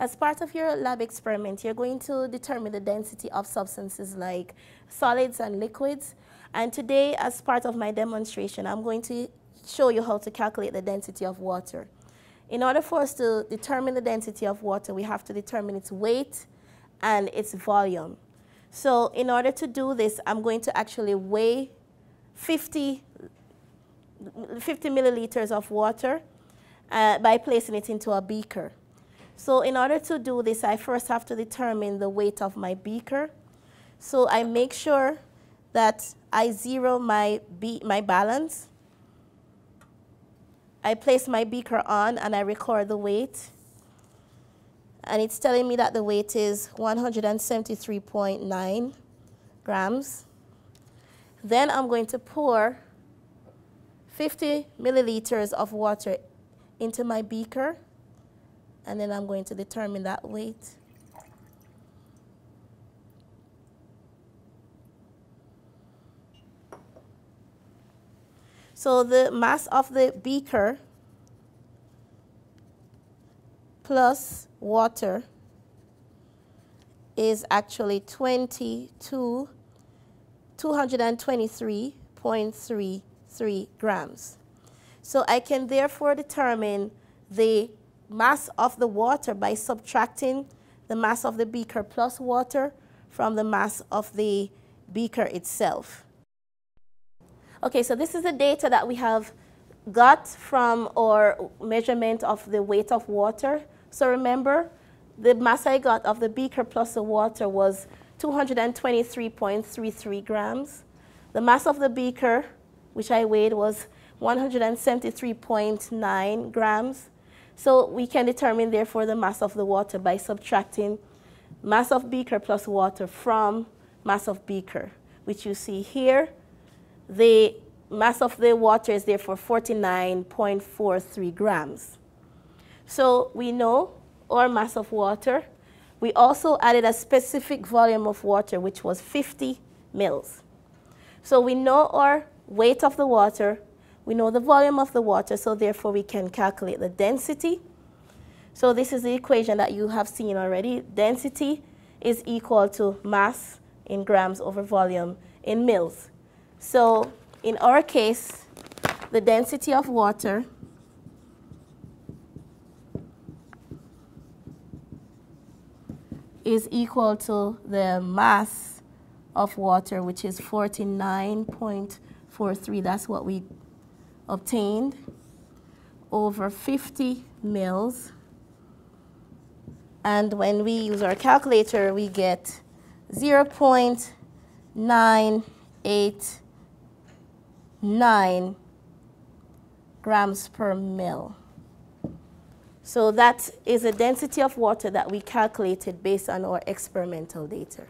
As part of your lab experiment, you're going to determine the density of substances like solids and liquids. And today, as part of my demonstration, I'm going to show you how to calculate the density of water. In order for us to determine the density of water, we have to determine its weight and its volume. So in order to do this, I'm going to actually weigh 50, 50 milliliters of water uh, by placing it into a beaker. So in order to do this, I first have to determine the weight of my beaker. So I make sure that I zero my, my balance. I place my beaker on and I record the weight. And it's telling me that the weight is 173.9 grams. Then I'm going to pour 50 milliliters of water into my beaker and then I'm going to determine that weight. So the mass of the beaker plus water is actually 22, 223.33 grams. So I can therefore determine the mass of the water by subtracting the mass of the beaker plus water from the mass of the beaker itself. Okay, so this is the data that we have got from our measurement of the weight of water. So remember, the mass I got of the beaker plus the water was 223.33 grams. The mass of the beaker, which I weighed, was 173.9 grams. So we can determine, therefore, the mass of the water by subtracting mass of beaker plus water from mass of beaker, which you see here. The mass of the water is therefore 49.43 grams. So we know our mass of water. We also added a specific volume of water, which was 50 mils. So we know our weight of the water, we know the volume of the water, so therefore we can calculate the density. So this is the equation that you have seen already. Density is equal to mass in grams over volume in mils. So in our case, the density of water is equal to the mass of water, which is 49.43. That's what we obtained over 50 mils. And when we use our calculator, we get 0.989 grams per mil. So that is the density of water that we calculated based on our experimental data.